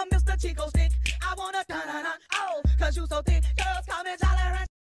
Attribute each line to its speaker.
Speaker 1: I'm Mr. Chico Stick. I wanna da da da. Oh, cause you so thick. Girls